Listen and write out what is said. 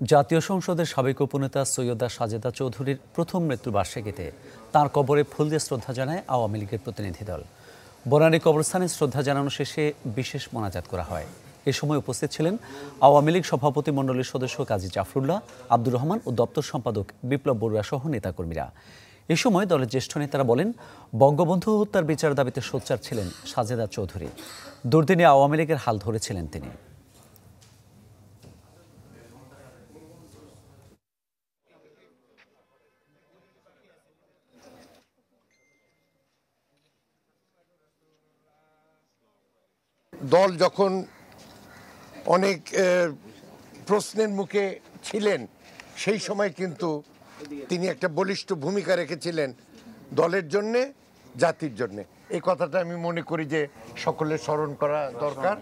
জাতীয় সংসদের সাবেক উপনেতা সৈয়দা সাজেদা চৌধুরীর প্রথম মৃত্যুবার্ষিকীতে তাঁর কবরে ফুল দিয়ে শ্রদ্ধা জানায় আওয়ামী লীগের প্রতিনিধি দল। বনানী কবরস্থানে শ্রদ্ধা জানানো শেষে বিশেষ মোনাজাত করা হয়। এ সময় উপস্থিত ছিলেন আওয়ামী লীগ সভাপতি মণ্ডলীর সদস্য কাজী জাফরুল্লাহ, আব্দুর রহমান ও দপ্তর সম্পাদক বিপ্লব বড়ুয়া সহ নেতাকর্মীরা। এ সময় দলের জ্যেষ্ঠ নেতারা বলেন, বঙ্গবন্ধু হত্যার বিচার দাবিতে সোচ্চার ছিলেন সাজেদা চৌধুরী। দুর্দিনে আওয়ামী লীগের হাল ধরেছিলেন তিনি। দল যখন অনেক প্রশ্নের মুখে ছিলেন, সেই সময় কিন্তু তিনি একটা বলিষ্ঠ ভূমিকা রেখেছিলেন দলের জন্যে, জাতির জন্যে। এই কথাটা আমি মনে করি যে সকলে স্মরণ করা দরকার।